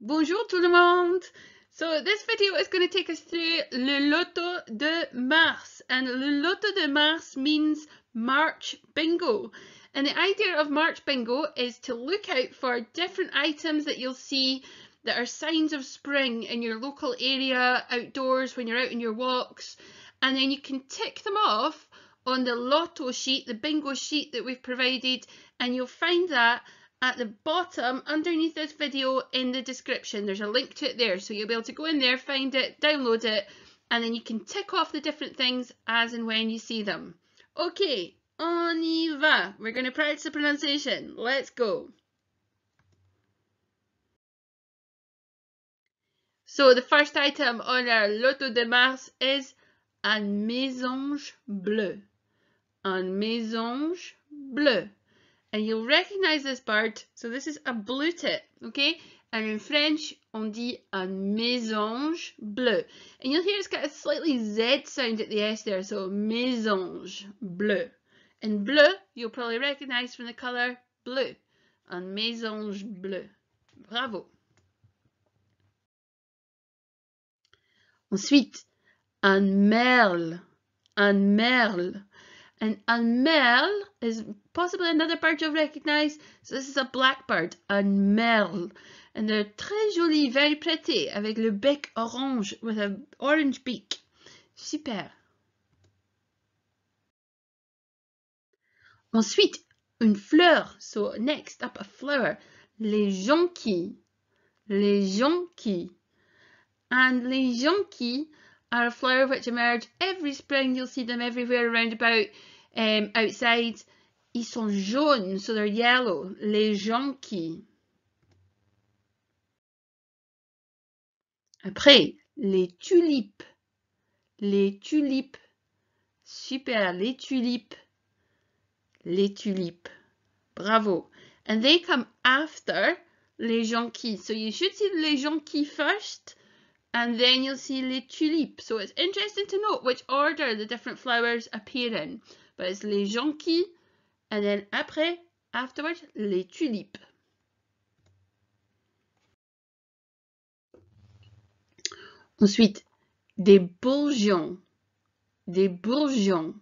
Bonjour tout le monde! So this video is going to take us through Le Loto de Mars and Le Loto de Mars means March Bingo and the idea of March Bingo is to look out for different items that you'll see that are signs of spring in your local area, outdoors, when you're out in your walks and then you can tick them off on the lotto sheet, the bingo sheet that we've provided and you'll find that at the bottom underneath this video in the description. There's a link to it there, so you'll be able to go in there, find it, download it, and then you can tick off the different things as and when you see them. Okay, on. We're going to practice the pronunciation. Let's go. So the first item on our Loto de Mars is un mésange bleu. Un mésange bleu and you'll recognize this bird. So this is a blue-tit, okay? And in French, on dit un mésange bleu. And you'll hear it's got a slightly Z sound at the S there, so mésange bleu. And bleu, you'll probably recognize from the colour bleu. Un mésange bleu. Bravo. Ensuite, un merle. Un merle. And un merle is possibly another bird you'll recognize. So this is a blackbird, un merle. And they're très jolis, very pretty, avec le bec orange, with an orange beak. Super. Ensuite, une fleur. So next up, a flower. Les jonquilles. Les jonquilles. And les jonquilles are a flower which emerge every spring. You'll see them everywhere around about um, outside. Ils sont jaunes, so they're yellow. Les jonquilles. Après, les tulipes. Les tulipes. Super, les tulipes. Les tulipes. Bravo. And they come after les jonquilles. So you should see les jonquilles first and then you'll see les tulipes. So it's interesting to note which order the different flowers appear in. But it's les jonquilles and then après, afterwards, les tulipes. Ensuite, des bourgeons. Des bourgeons.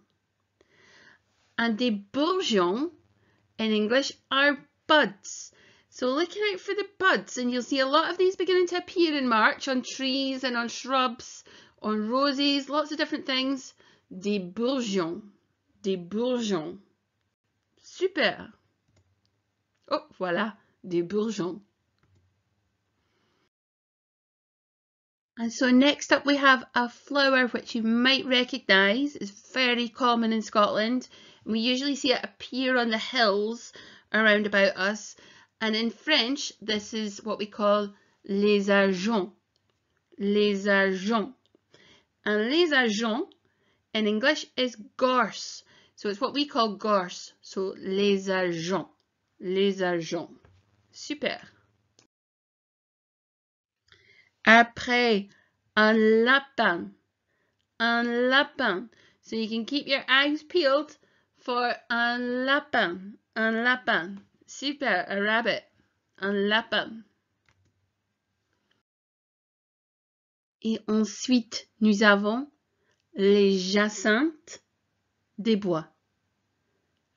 And des bourgeons in English are buds. So looking out for the buds and you'll see a lot of these beginning to appear in March on trees and on shrubs, on roses, lots of different things. Des bourgeons. Des bourgeons. Super. Oh, voilà, des bourgeons. And so next up we have a flower which you might recognise. It's very common in Scotland. We usually see it appear on the hills around about us. And in French, this is what we call les ajoncs. Les ajoncs. And les ajoncs in English is gorse. So it's what we call gorse. So les ajoncs. Les ajoncs. Super. Après, un lapin. Un lapin. So you can keep your eyes peeled for un lapin. Un lapin. Super, a rabbit. Un lapin. Et ensuite, nous avons les jacinthes des bois.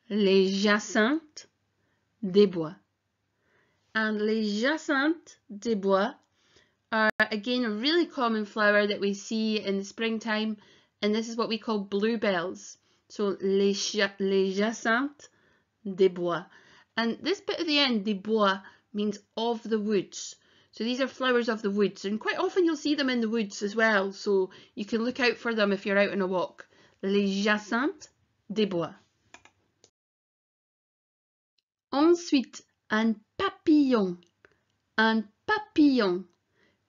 Les jacinthes des bois. And les jacinthes des bois are again a really common flower that we see in the springtime and this is what we call bluebells. So les, les jacinthes des bois. And this bit at the end, des bois, means of the woods. So these are flowers of the woods and quite often you'll see them in the woods as well. So you can look out for them if you're out on a walk. Les jacinthes des bois. Ensuite, un papillon. Un papillon.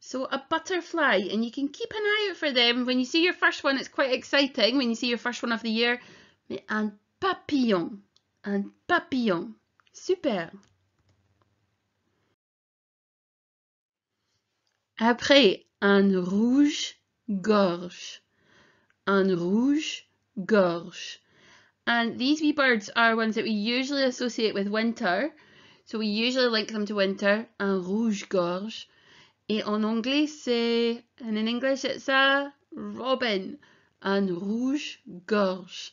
So a butterfly, and you can keep an eye out for them. When you see your first one, it's quite exciting when you see your first one of the year. Mais un papillon. Un papillon. Super. Après, un rouge-gorge. Un rouge-gorge. And these wee birds are ones that we usually associate with winter. So we usually link them to winter. Un rouge-gorge. Et eh, en anglais, c'est, and in English, it's a robin. Un rouge-gorge.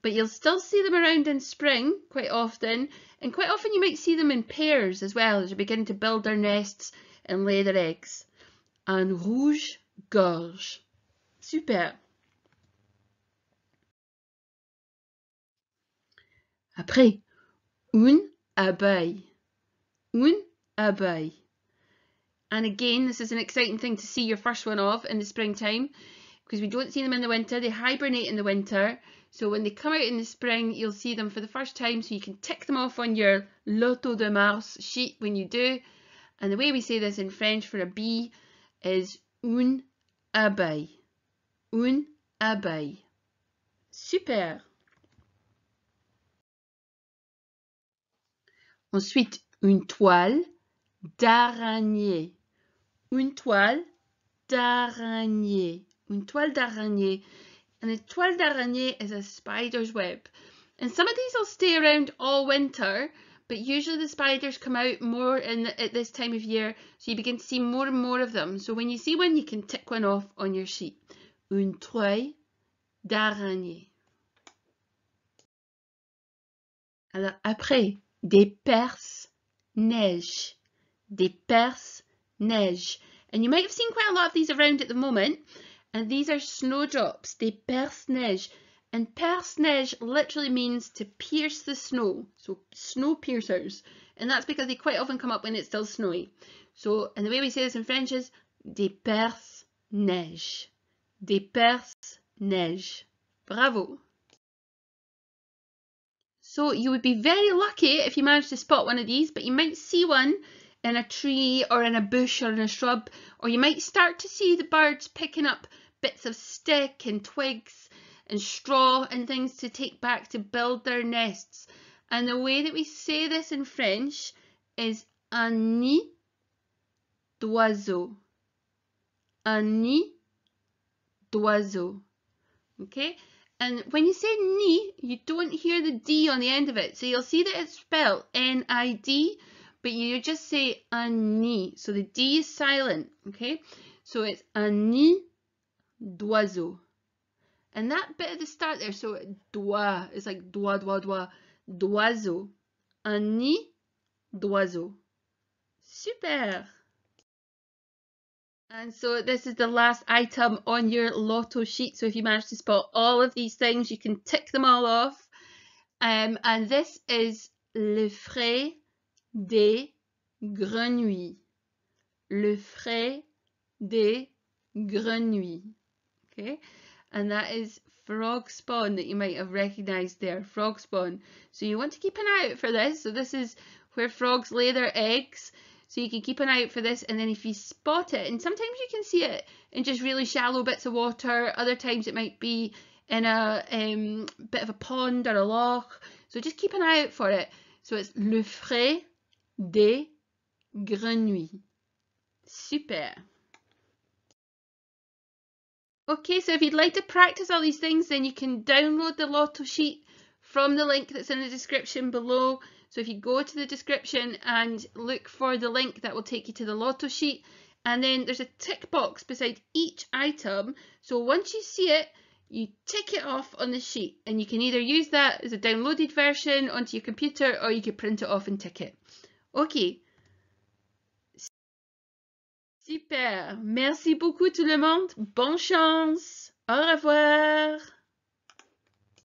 But you'll still see them around in spring quite often. And quite often you might see them in pairs as well as they begin to build their nests and lay their eggs. Un rouge-gorge. Super. Après, une abeille. Une abeille. And again, this is an exciting thing to see your first one off in the springtime because we don't see them in the winter. They hibernate in the winter. So when they come out in the spring, you'll see them for the first time. So you can tick them off on your Loto de Mars sheet when you do. And the way we say this in French for a bee is une abeille. Une abeille. Super. Ensuite, une toile d'araignée. Une toile d'araignée. Une toile d'araignée. And a toile d'araignée is a spider's web. And some of these will stay around all winter, but usually the spiders come out more in at this time of year, so you begin to see more and more of them. So when you see one, you can tick one off on your sheet. Une toile d'araignée. Alors après, des perces neige. Des perces neige. And you might have seen quite a lot of these around at the moment. And these are snowdrops. Des perces neige. And perce neige literally means to pierce the snow. So snow piercers. And that's because they quite often come up when it's still snowy. So, and the way we say this in French is des perces neige. Des perces neige. Bravo. So you would be very lucky if you managed to spot one of these, but you might see one in a tree or in a bush or in a shrub, or you might start to see the birds picking up bits of stick and twigs and straw and things to take back to build their nests. And the way that we say this in French is un nid d'oiseau. Un nid d'oiseau. Okay? And when you say ni, you don't hear the D on the end of it. So you'll see that it's spelled N-I-D, but you just say un nid. So the D is silent, okay? So it's un nid d'oiseau. And that bit at the start there, so doigt, it's like doigt, doigt, doigt, d'oiseau. Un nid d'oiseau. Super! And so this is the last item on your lotto sheet. So if you manage to spot all of these things, you can tick them all off. Um, and this is le frai des grenouilles. Le frai des grenouilles. Okay, and that is frog spawn that you might have recognized there, frog spawn. So you want to keep an eye out for this. So this is where frogs lay their eggs. So you can keep an eye out for this and then if you spot it, and sometimes you can see it in just really shallow bits of water, other times it might be in a um, bit of a pond or a loch. So just keep an eye out for it. So it's le frai des grenouilles. Super. Okay, so if you'd like to practice all these things, then you can download the Lotto sheet from the link that's in the description below. So if you go to the description and look for the link that will take you to the lotto sheet and then there's a tick box beside each item. So once you see it, you tick it off on the sheet and you can either use that as a downloaded version onto your computer or you can print it off and tick it. Ok. Super. Merci beaucoup tout le monde. Bonne chance. Au revoir.